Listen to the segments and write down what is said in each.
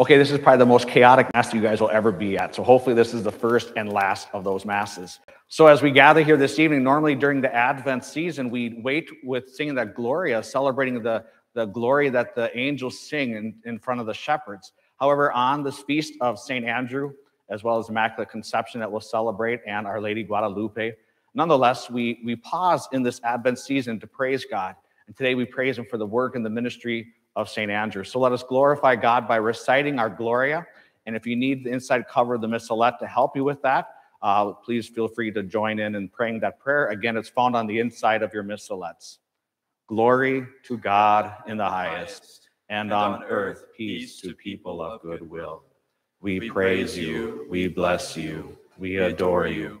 Okay, this is probably the most chaotic mass you guys will ever be at. So hopefully this is the first and last of those masses. So as we gather here this evening, normally during the Advent season, we wait with singing that Gloria, celebrating the, the glory that the angels sing in, in front of the shepherds. However, on this feast of St. Andrew, as well as Immaculate Conception that we'll celebrate, and Our Lady Guadalupe, nonetheless, we, we pause in this Advent season to praise God. And today we praise Him for the work and the ministry of St. Andrew. So let us glorify God by reciting our Gloria. And if you need the inside cover of the Missalette to help you with that, uh, please feel free to join in in praying that prayer. Again, it's found on the inside of your Missalettes. Glory to God in the highest, and on earth peace to people of good will. We praise you, we bless you, we adore you,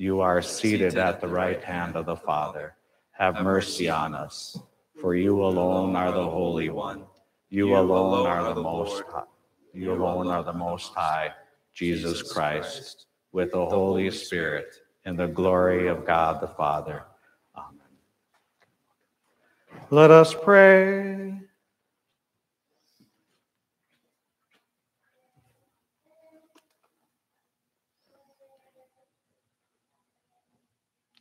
You are seated at the right hand of the Father. Have mercy on us. For you alone are the Holy One. You alone are the Most High. You alone are the Most High, Jesus Christ, with the Holy Spirit, in the glory of God the Father. Amen. Let us pray.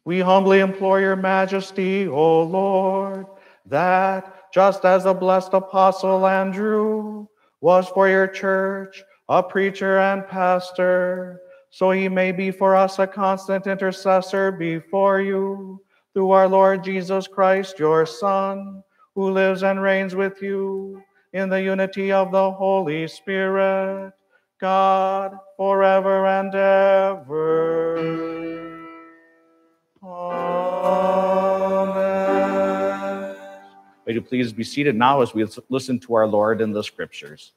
We humbly implore your majesty, O Lord, that just as the blessed apostle Andrew was for your church a preacher and pastor, so he may be for us a constant intercessor before you through our Lord Jesus Christ, your Son, who lives and reigns with you in the unity of the Holy Spirit, God, forever and ever. Would you please be seated now as we listen to our Lord in the scriptures?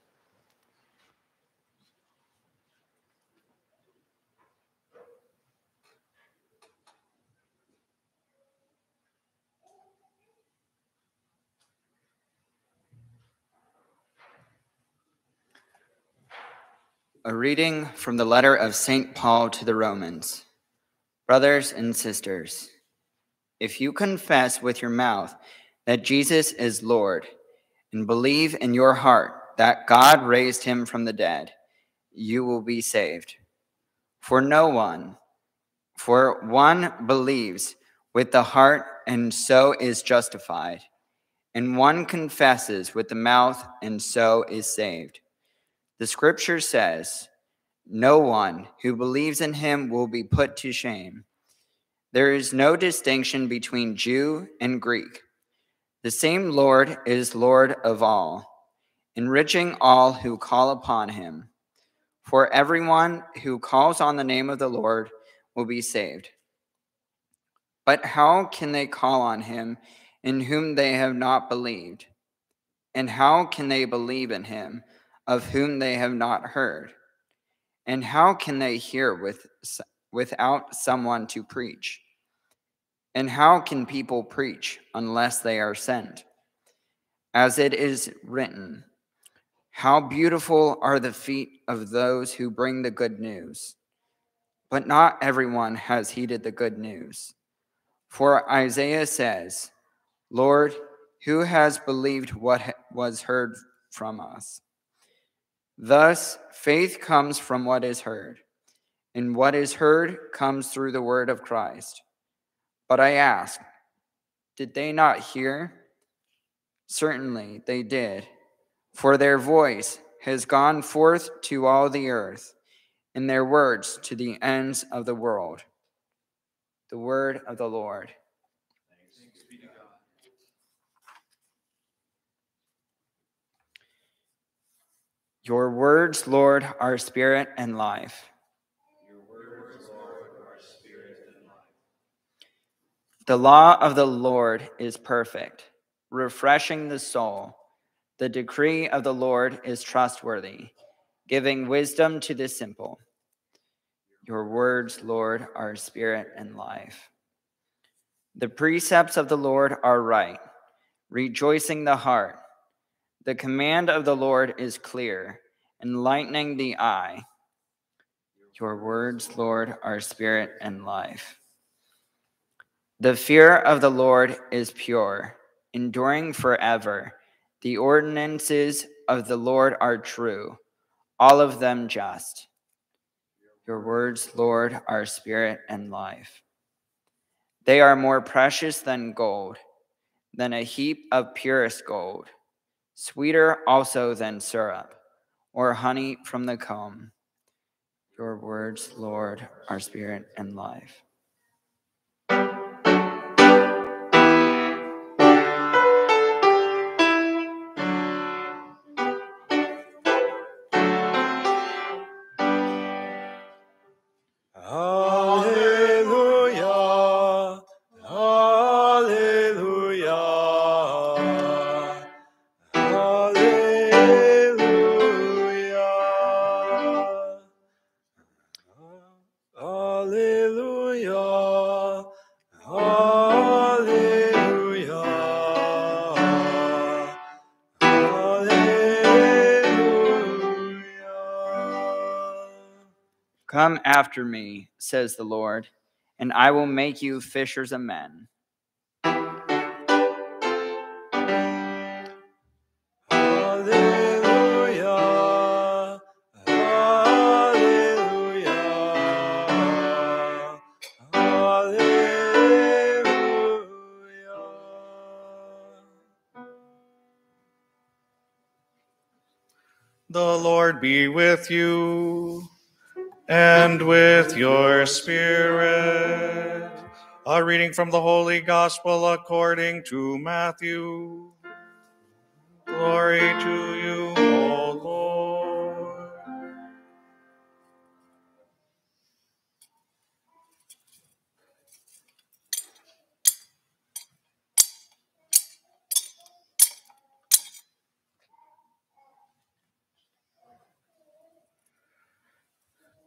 A reading from the letter of St. Paul to the Romans. Brothers and sisters, if you confess with your mouth that Jesus is Lord and believe in your heart that God raised him from the dead, you will be saved. For no one, for one believes with the heart and so is justified, and one confesses with the mouth and so is saved. The scripture says, No one who believes in him will be put to shame. There is no distinction between Jew and Greek. The same Lord is Lord of all, enriching all who call upon him. For everyone who calls on the name of the Lord will be saved. But how can they call on him in whom they have not believed? And how can they believe in him? of whom they have not heard? And how can they hear with, without someone to preach? And how can people preach unless they are sent? As it is written, How beautiful are the feet of those who bring the good news! But not everyone has heeded the good news. For Isaiah says, Lord, who has believed what was heard from us? Thus, faith comes from what is heard, and what is heard comes through the word of Christ. But I ask, did they not hear? Certainly they did, for their voice has gone forth to all the earth, and their words to the ends of the world. The word of the Lord. Your words, Lord, are spirit and life. Your words, Lord, are spirit and life. The law of the Lord is perfect, refreshing the soul. The decree of the Lord is trustworthy, giving wisdom to the simple. Your words, Lord, are spirit and life. The precepts of the Lord are right, rejoicing the heart. The command of the Lord is clear, enlightening the eye. Your words, Lord, are spirit and life. The fear of the Lord is pure, enduring forever. The ordinances of the Lord are true, all of them just. Your words, Lord, are spirit and life. They are more precious than gold, than a heap of purest gold, sweeter also than syrup, or honey from the comb. Your words, Lord, are spirit and life. Come after me, says the Lord, and I will make you fishers of men. The Lord be with you and with your spirit. A reading from the Holy Gospel according to Matthew.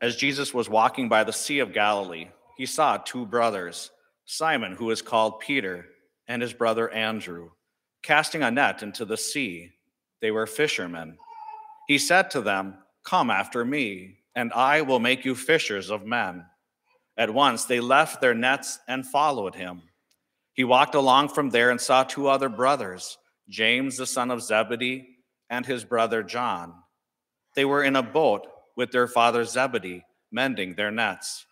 As Jesus was walking by the Sea of Galilee, he saw two brothers, Simon, who is called Peter, and his brother Andrew, casting a net into the sea. They were fishermen. He said to them, Come after me, and I will make you fishers of men. At once they left their nets and followed him. He walked along from there and saw two other brothers, James the son of Zebedee and his brother John. They were in a boat with their father Zebedee, mending their nets.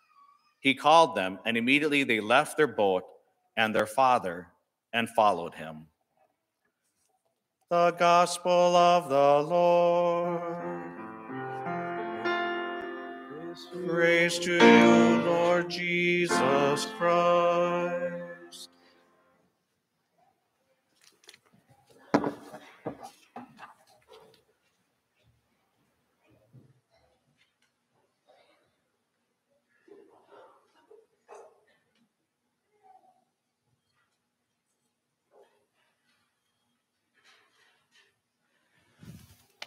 He called them, and immediately they left their boat and their father and followed him. The Gospel of the Lord. Praise to you, Lord Jesus Christ.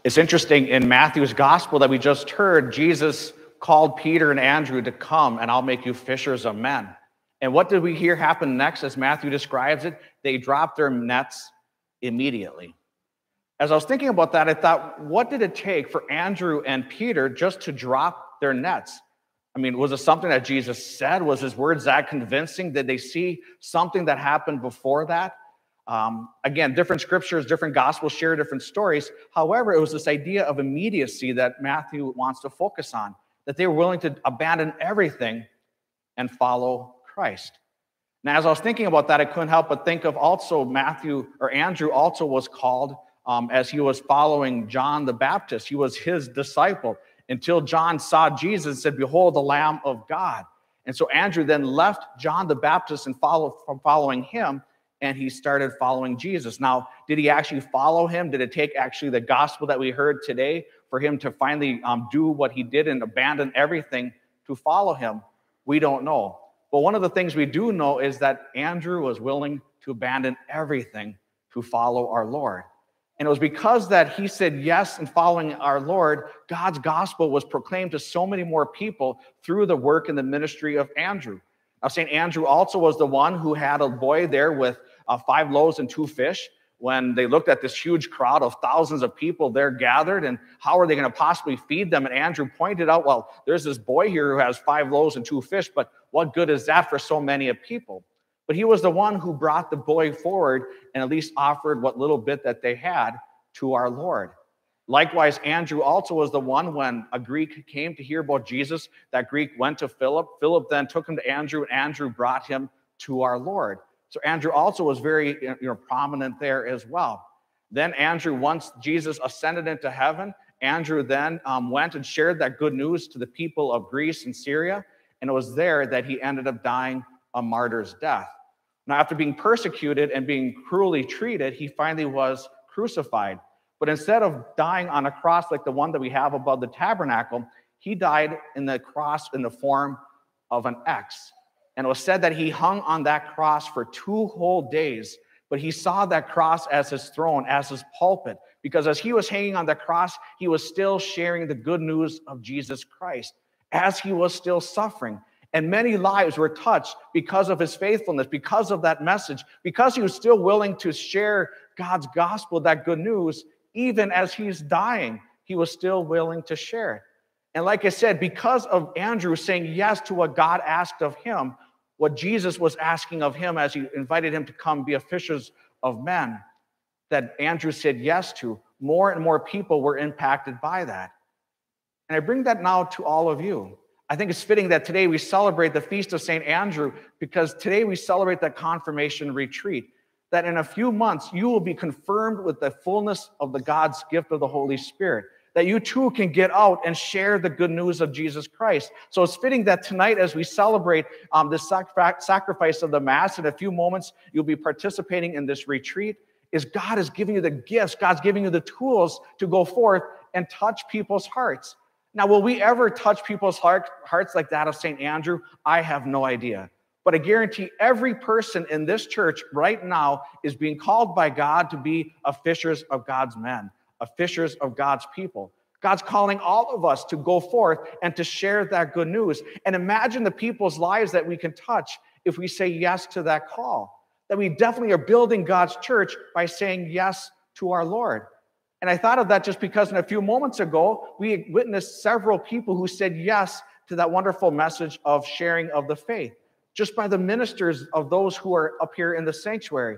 It's interesting in Matthew's gospel that we just heard, Jesus called Peter and Andrew to come and I'll make you fishers of men. And what did we hear happen next as Matthew describes it? They dropped their nets immediately. As I was thinking about that, I thought, what did it take for Andrew and Peter just to drop their nets? I mean, was it something that Jesus said? Was his words that convincing? Did they see something that happened before that? Um, again, different scriptures, different gospels share different stories. However, it was this idea of immediacy that Matthew wants to focus on, that they were willing to abandon everything and follow Christ. Now, as I was thinking about that, I couldn't help but think of also Matthew or Andrew also was called um, as he was following John the Baptist. He was his disciple until John saw Jesus and said, Behold, the Lamb of God. And so Andrew then left John the Baptist and followed from following him and he started following Jesus. Now, did he actually follow him? Did it take actually the gospel that we heard today for him to finally um, do what he did and abandon everything to follow him? We don't know. But one of the things we do know is that Andrew was willing to abandon everything to follow our Lord. And it was because that he said yes in following our Lord, God's gospel was proclaimed to so many more people through the work and the ministry of Andrew. St. Andrew also was the one who had a boy there with uh, five loaves and two fish. When they looked at this huge crowd of thousands of people there gathered and how are they going to possibly feed them? And andrew pointed out well there's this boy here who has five loaves and two fish but what good is that for so many of people? But he was the one who brought the boy forward and at least offered what little bit that they had to our lord likewise andrew also was the one when a greek came to hear about jesus that greek went to philip philip then took him to andrew and andrew brought him to our lord so Andrew also was very you know, prominent there as well. Then Andrew, once Jesus ascended into heaven, Andrew then um, went and shared that good news to the people of Greece and Syria. And it was there that he ended up dying a martyr's death. Now, after being persecuted and being cruelly treated, he finally was crucified. But instead of dying on a cross like the one that we have above the tabernacle, he died in the cross in the form of an X. And it was said that he hung on that cross for two whole days, but he saw that cross as his throne, as his pulpit, because as he was hanging on the cross, he was still sharing the good news of Jesus Christ as he was still suffering. And many lives were touched because of his faithfulness, because of that message, because he was still willing to share God's gospel, that good news, even as he's dying, he was still willing to share it. And like I said, because of Andrew saying yes to what God asked of him, what Jesus was asking of him as he invited him to come be a fishers of men, that Andrew said yes to, more and more people were impacted by that. And I bring that now to all of you. I think it's fitting that today we celebrate the feast of St. Andrew because today we celebrate that confirmation retreat. That in a few months you will be confirmed with the fullness of the God's gift of the Holy Spirit that you too can get out and share the good news of Jesus Christ. So it's fitting that tonight, as we celebrate um, the sac- sacrifice of the Mass, in a few moments, you'll be participating in this retreat. Is God is giving you the gifts, God's giving you the tools to go forth and touch people's hearts. Now, will we ever touch people's heart, hearts like that of St. Andrew? I have no idea. But I guarantee every person in this church right now is being called by God to be a fishers of God's men of fishers of God's people. God's calling all of us to go forth and to share that good news. And imagine the people's lives that we can touch if we say yes to that call. That we definitely are building God's church by saying yes to our Lord. And I thought of that just because in a few moments ago, we witnessed several people who said yes to that wonderful message of sharing of the faith, just by the ministers of those who are up here in the sanctuary.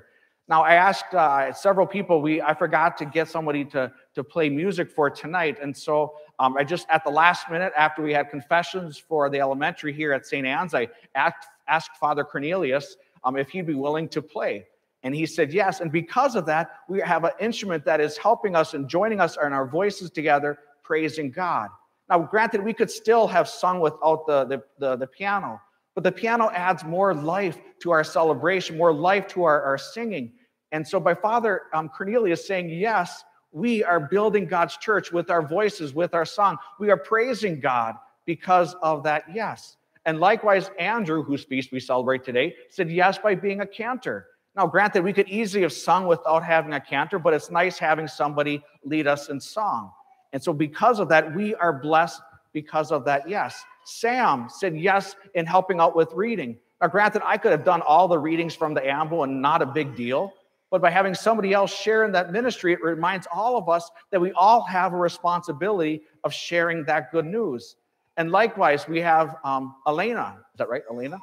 Now, I asked uh, several people. We I forgot to get somebody to to play music for tonight, and so um, I just at the last minute after we had confessions for the elementary here at St. Anne's, I asked asked Father Cornelius um, if he'd be willing to play, and he said yes. And because of that, we have an instrument that is helping us and joining us in our voices together, praising God. Now, granted, we could still have sung without the, the, the, the piano, but the piano adds more life to our celebration, more life to our, our singing. And so, by Father um, Cornelius saying, Yes, we are building God's church with our voices, with our song. We are praising God because of that yes. And likewise, Andrew, whose feast we celebrate today, said yes by being a cantor. Now, granted, we could easily have sung without having a cantor, but it's nice having somebody lead us in song. And so, because of that, we are blessed because of that yes. Sam said yes in helping out with reading. Now, granted, I could have done all the readings from the ambo and not a big deal, but by having somebody else share in that ministry, it reminds all of us that we all have a responsibility of sharing that good news. And likewise, we have um, Elena. Is that right, Elena?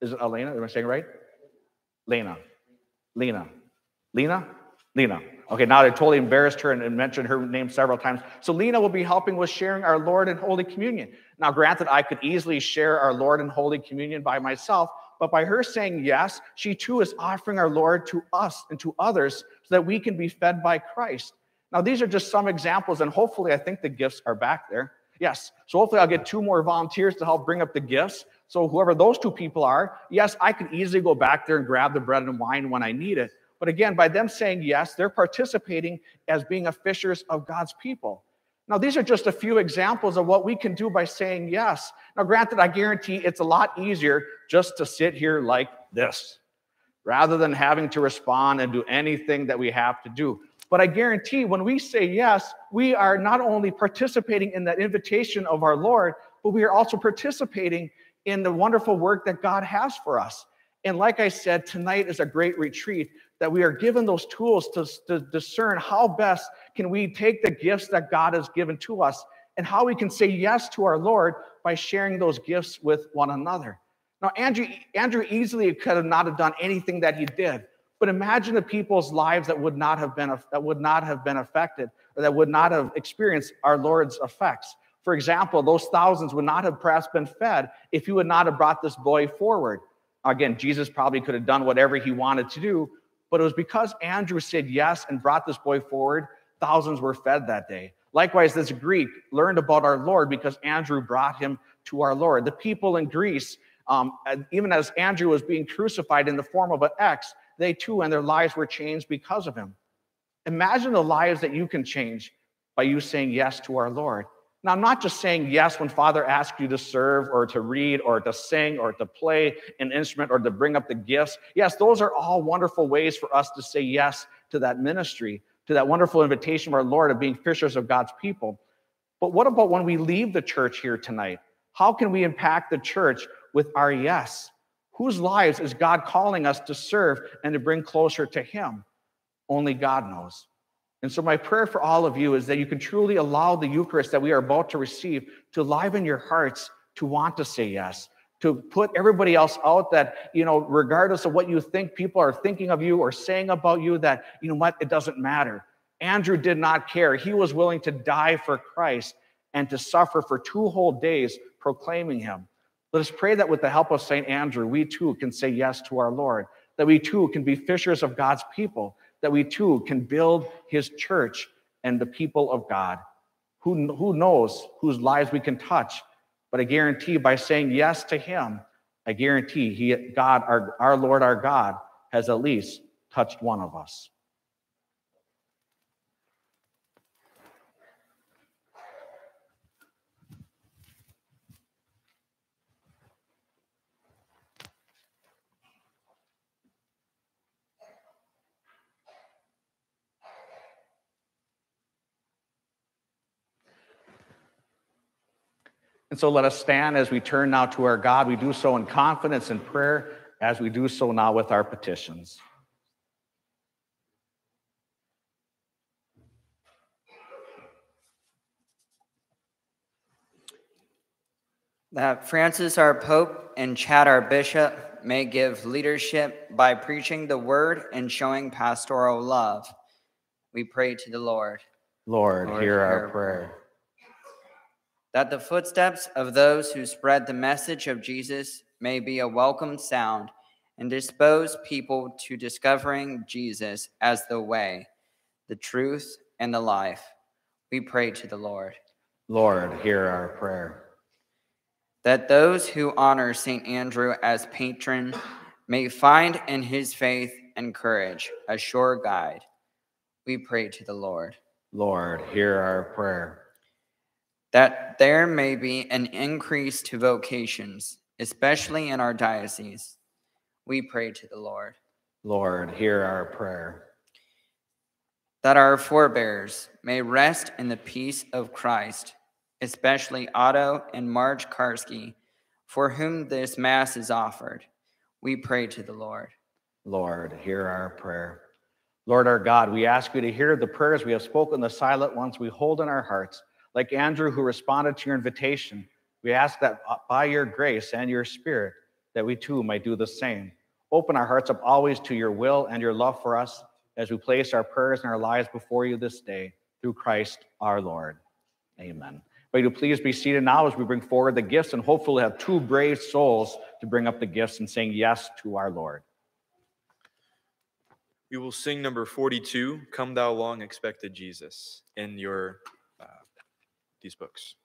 Is it Elena? Am I saying right? Lena. Lena. Lena? Lena. Okay, now I totally embarrassed her and mentioned her name several times. So Lena will be helping with sharing our Lord and Holy Communion. Now, granted, I could easily share our Lord and Holy Communion by myself, but by her saying yes, she too is offering our Lord to us and to others so that we can be fed by Christ. Now, these are just some examples, and hopefully, I think the gifts are back there. Yes. So hopefully, I'll get two more volunteers to help bring up the gifts. So, whoever those two people are, yes, I could easily go back there and grab the bread and wine when I need it. But again, by them saying yes, they're participating as being fishers of God's people. Now, these are just a few examples of what we can do by saying yes. Now, granted, I guarantee it's a lot easier just to sit here like this. rather than having to respond and do anything that we have to do. But I guarantee when we say yes, we are not only participating in that invitation of our Lord, but we are also participating in the wonderful work that God has for us. And like I said, tonight is a great retreat that we are given those tools to, to discern how best can we take the gifts that God has given to us and how we can say yes to our Lord by sharing those gifts with one another. Now, Andrew, Andrew easily could have not have done anything that he did, but imagine the people's lives that would not have been that would not have been affected or that would not have experienced our Lord's effects. For example, those thousands would not have perhaps been fed if he would not have brought this boy forward. Again, Jesus probably could have done whatever he wanted to do, but it was because Andrew said yes and brought this boy forward, thousands were fed that day. Likewise, this Greek learned about our Lord because Andrew brought him to our Lord. The people in Greece, um, even as Andrew was being crucified in the form of an X, they too and their lives were changed because of him. Imagine the lives that you can change by you saying yes to our Lord. Now, I'm not just saying yes when Father asks you to serve or to read or to sing or to play an instrument or to bring up the gifts. Yes, those are all wonderful ways for us to say yes to that ministry to that wonderful invitation of our Lord of being fishers of God's people. But what about when we leave the church here tonight? How can we impact the church with our yes? Whose lives is God calling us to serve and to bring closer to Him? Only God knows. And so, my prayer for all of you is that you can truly allow the Eucharist that we are about to receive to liven your hearts to want to say yes, to put everybody else out that, you know, regardless of what you think people are thinking of you or saying about you, that, you know what, it doesn't matter. Andrew did not care. He was willing to die for Christ and to suffer for two whole days proclaiming him. Let us pray that with the help of St. Andrew, we too can say yes to our Lord, that we too can be fishers of God's people, that we too can build his church and the people of God. Who, who knows whose lives we can touch but I guarantee by saying yes to him, I guarantee he, God, our, our Lord, our God, has at least touched one of us. And so let us stand as we turn now to our God. We do so in confidence and prayer as we do so now with our petitions. That Francis, our Pope, and Chad, our Bishop, may give leadership by preaching the word and showing pastoral love. We pray to the Lord. Lord, Lord hear, hear our prayer that the footsteps of those who spread the message of Jesus may be a welcome sound and dispose people to discovering Jesus as the way, the truth, and the life. We pray to the Lord. Lord, hear our prayer. That those who honor St. Andrew as patron may find in his faith and courage a sure guide. We pray to the Lord. Lord, hear our prayer that there may be an increase to vocations, especially in our diocese. We pray to the Lord. Lord, hear our prayer. That our forebears may rest in the peace of Christ, especially Otto and Marge Karski, for whom this Mass is offered. We pray to the Lord. Lord, hear our prayer. Lord our God, we ask you to hear the prayers we have spoken, the silent ones we hold in our hearts like Andrew, who responded to your invitation, we ask that by your grace and your spirit, that we too might do the same. Open our hearts up always to your will and your love for us as we place our prayers and our lives before you this day through Christ our Lord. Amen. But you please be seated now as we bring forward the gifts and hopefully have two brave souls to bring up the gifts and saying yes to our Lord. We will sing number 42, Come Thou Long Expected Jesus, in your these books.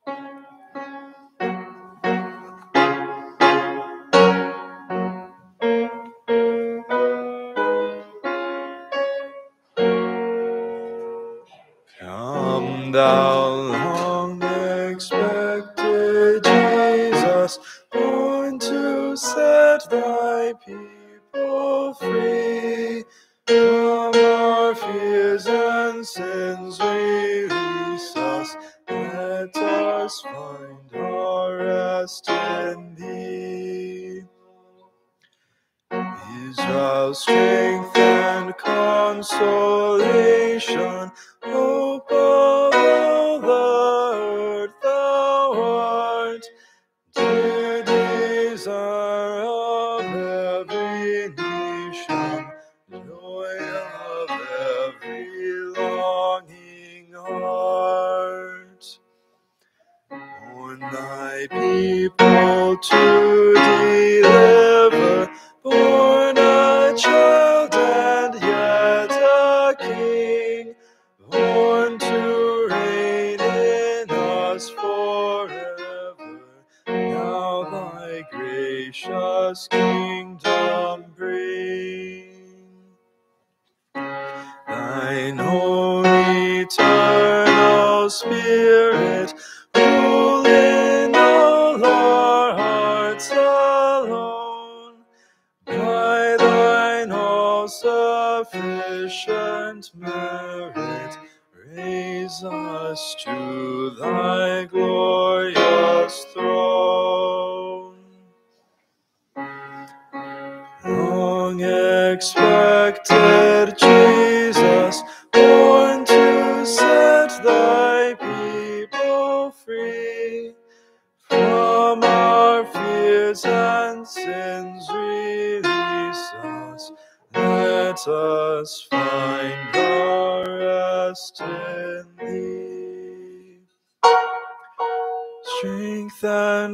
Come thou long expected Jesus, born to set thy people strength and consolation, hope of all the earth thou art,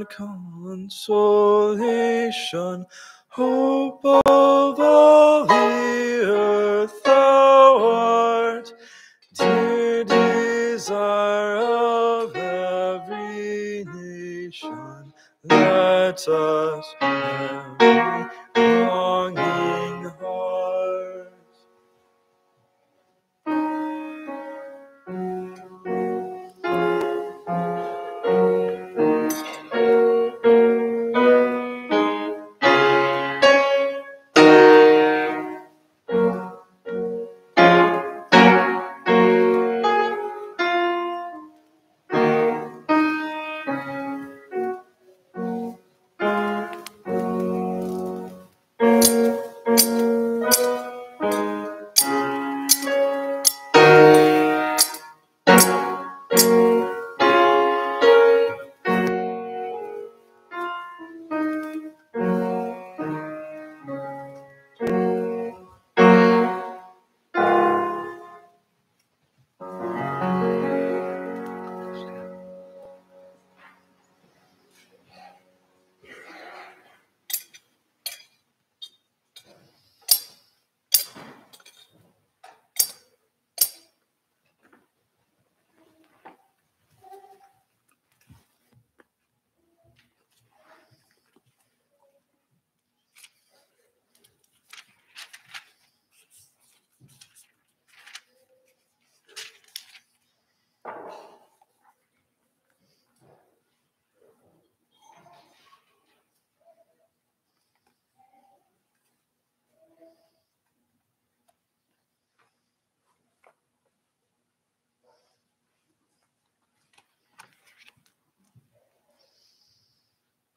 consolation, hope of all the earth thou art, dear desire of every nation. Let us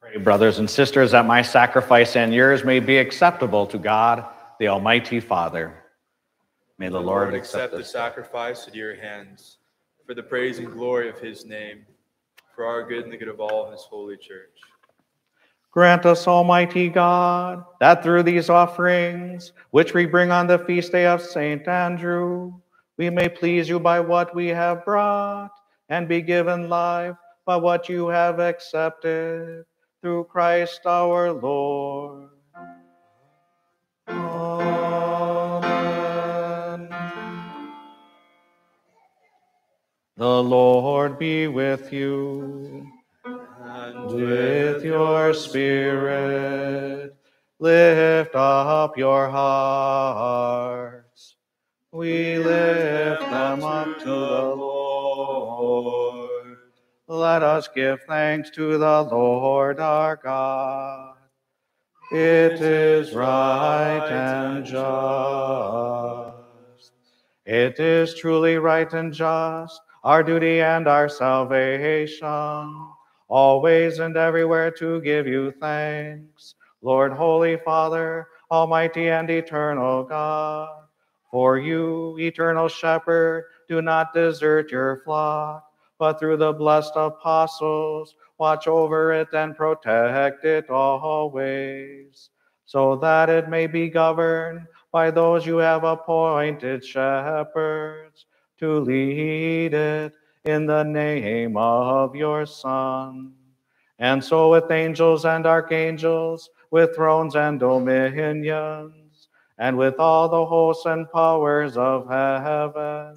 Pray, brothers and sisters, that my sacrifice and yours may be acceptable to God, the Almighty Father. May the Lord accept the sacrifice at your hands for the praise and glory of his name, for our good and the good of all his holy church. Grant us, Almighty God, that through these offerings, which we bring on the feast day of Saint Andrew, we may please you by what we have brought, and be given life by what you have accepted, through Christ our Lord. Amen. The Lord be with you And with your spirit. Lift up your hearts. We lift them up to the Lord. Let us give thanks to the Lord our God. It is right and just. It is truly right and just, our duty and our salvation, always and everywhere to give you thanks, Lord, Holy Father, Almighty and eternal God. For you, eternal shepherd, do not desert your flock, but through the blessed apostles, watch over it and protect it always, so that it may be governed by those you have appointed shepherds to lead it in the name of your Son. And so with angels and archangels, with thrones and dominions, and with all the hosts and powers of heaven,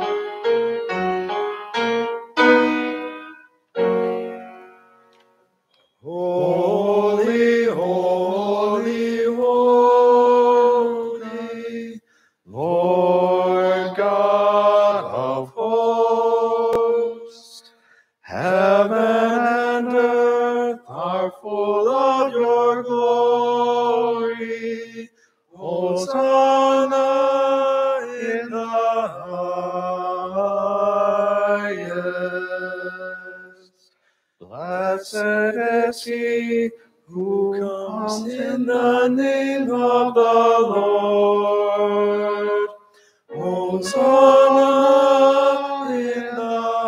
The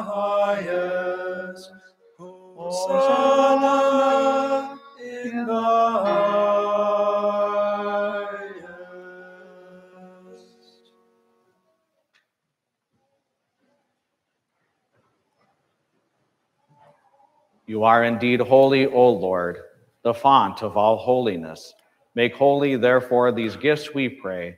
highest. The highest. You are indeed holy, O Lord, the font of all holiness. Make holy, therefore, these gifts, we pray,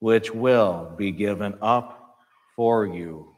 which will be given up for you.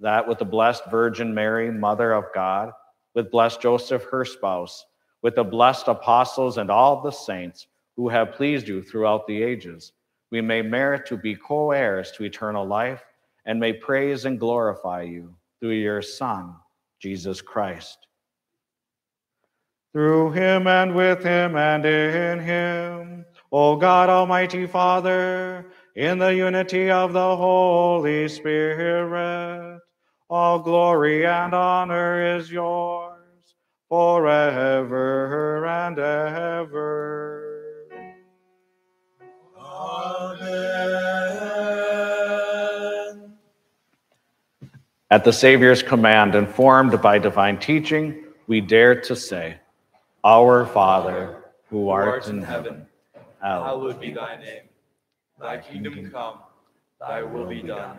that with the blessed Virgin Mary, Mother of God, with blessed Joseph, her spouse, with the blessed apostles and all the saints who have pleased you throughout the ages, we may merit to be co heirs to eternal life and may praise and glorify you through your Son, Jesus Christ. Through him and with him and in him, O God, Almighty Father, in the unity of the Holy Spirit, all glory and honor is yours forever and ever. Amen. At the Savior's command, informed by divine teaching, we dare to say, Our Father, who art in heaven, hallowed Hallowed be thy name. Thy kingdom come, thy will be done,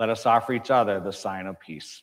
Let us offer each other the sign of peace.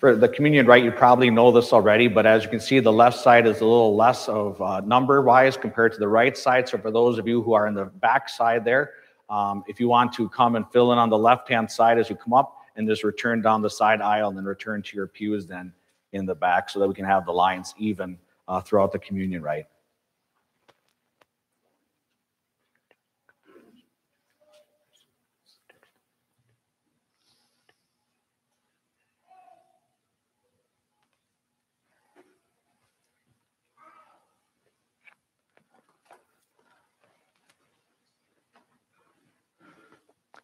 For the communion rite, you probably know this already, but as you can see, the left side is a little less of uh, number wise compared to the right side. So for those of you who are in the back side there, um, if you want to come and fill in on the left hand side as you come up and just return down the side aisle and then return to your pews then in the back so that we can have the lines even uh, throughout the communion rite.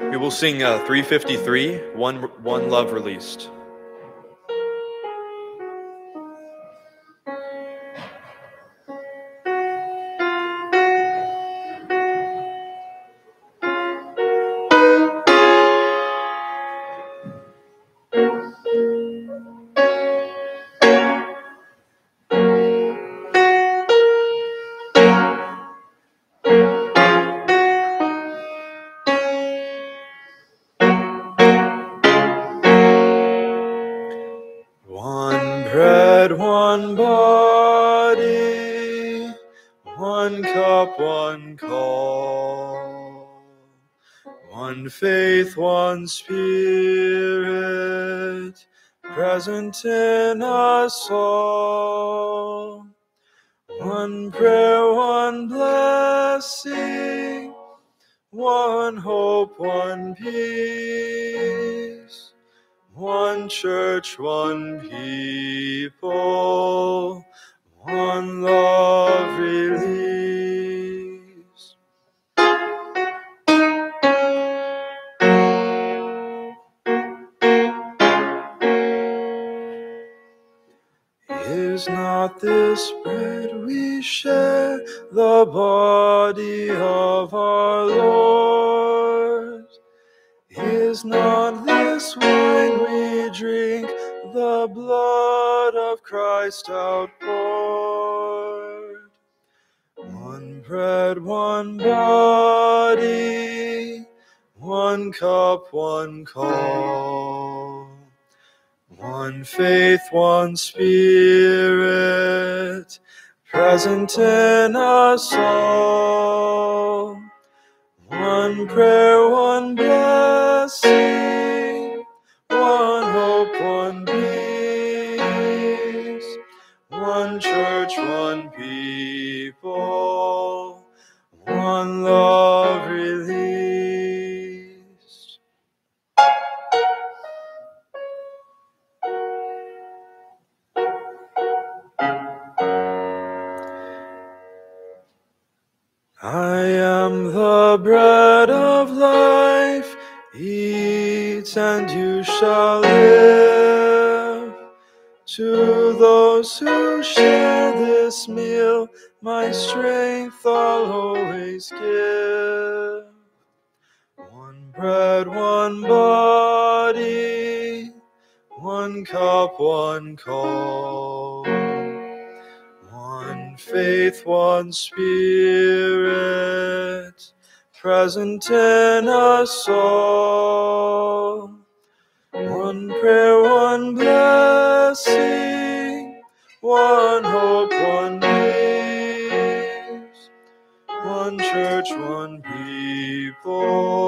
We will sing uh, 353, one, one Love Released. Body, one cup, one call, one faith, one spirit, present in us all. One prayer, one blessing, one hope, one peace. One church, one people, one love release. Is not this bread we share the body of our Lord? Is not this wine we drink the blood of Christ outpoured? One bread, one body, one cup, one call, one faith, one spirit, present in us all. One prayer, one blessing, one call. One faith, one spirit, present in us all. One prayer, one blessing, one hope, one peace, one church, one people,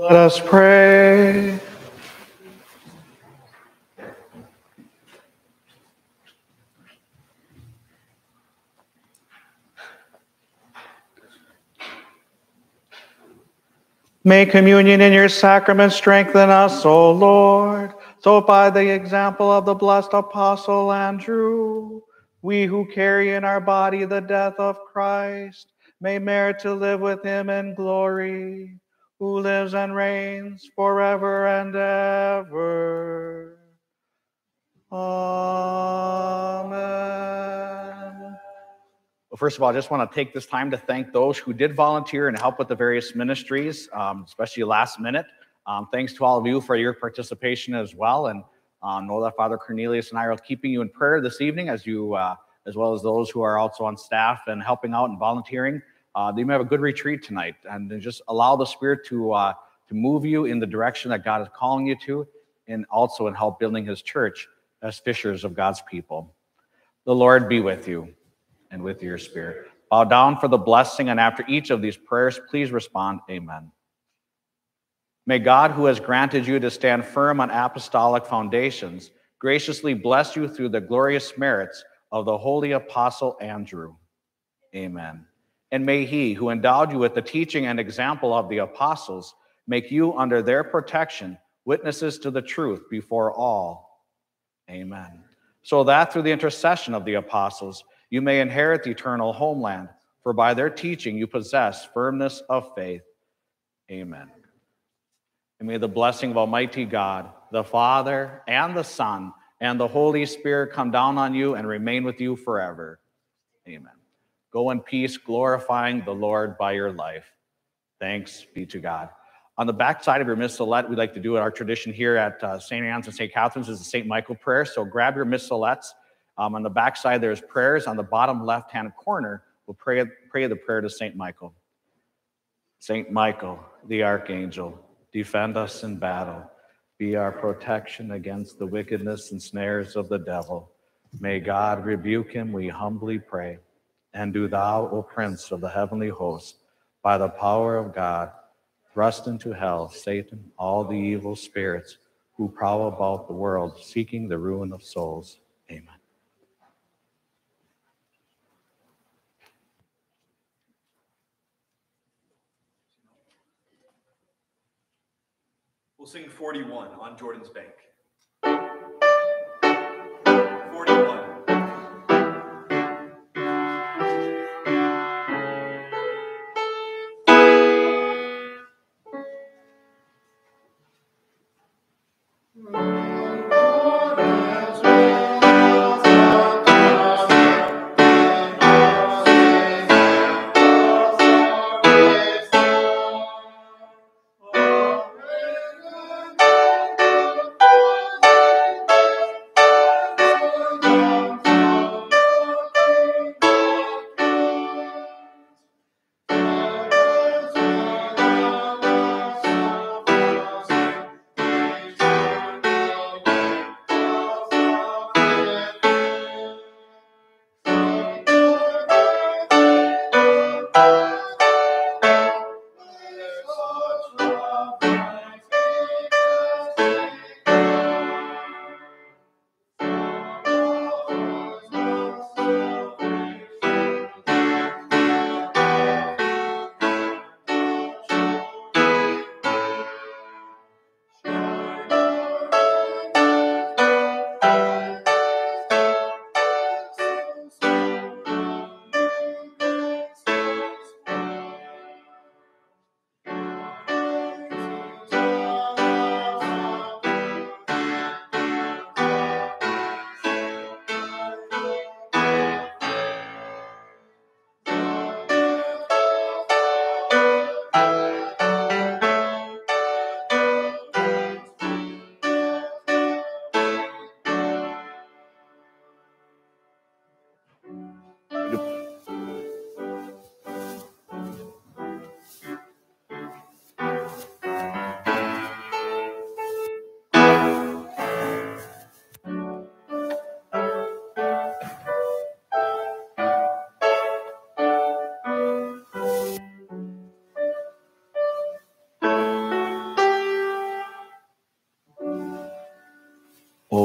Let us pray. May communion in your sacrament strengthen us, O Lord. So, by the example of the blessed Apostle Andrew, we who carry in our body the death of Christ may merit to live with him in glory, who lives and reigns forever and ever. Amen. Well, first of all, I just want to take this time to thank those who did volunteer and help with the various ministries, um, especially last minute. Um, thanks to all of you for your participation as well. And uh, know that Father Cornelius and I are keeping you in prayer this evening as you, uh, as well as those who are also on staff and helping out and volunteering. Uh, you may have a good retreat tonight and just allow the Spirit to, uh, to move you in the direction that God is calling you to and also in help building his church as fishers of God's people. The Lord be with you and with your spirit. Bow down for the blessing, and after each of these prayers, please respond, Amen. May God, who has granted you to stand firm on apostolic foundations, graciously bless you through the glorious merits of the holy apostle Andrew. Amen. And may he, who endowed you with the teaching and example of the apostles, make you under their protection witnesses to the truth before all. Amen. So that through the intercession of the apostles, you may inherit the eternal homeland, for by their teaching you possess firmness of faith. Amen. And may the blessing of Almighty God, the Father, and the Son, and the Holy Spirit come down on you and remain with you forever. Amen. Go in peace, glorifying the Lord by your life. Thanks be to God. On the back side of your missalette, we like to do it. Our tradition here at uh, St. Anne's and St. Catherine's is the St. Michael prayer. So grab your missalettes. Um, on the back side, there's prayers. On the bottom left hand corner, we'll pray, pray the prayer to St. Michael. St. Michael, the archangel, defend us in battle. Be our protection against the wickedness and snares of the devil. May God rebuke him, we humbly pray. And do thou, O Prince of the heavenly host, by the power of God, thrust into hell Satan, all the evil spirits who prowl about the world seeking the ruin of souls. Amen. We'll sing 41 on Jordan's Bank.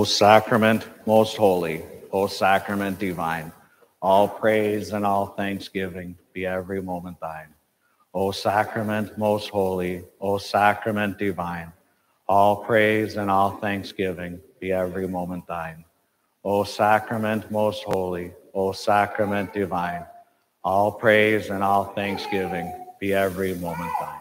Sacrament most holy, O sacrament divine, all praise and all thanksgiving be every moment thine. O sacrament most holy, O sacrament divine, all praise and all thanksgiving be every moment thine. O sacrament most holy, O sacrament divine, all praise and all thanksgiving be every moment thine.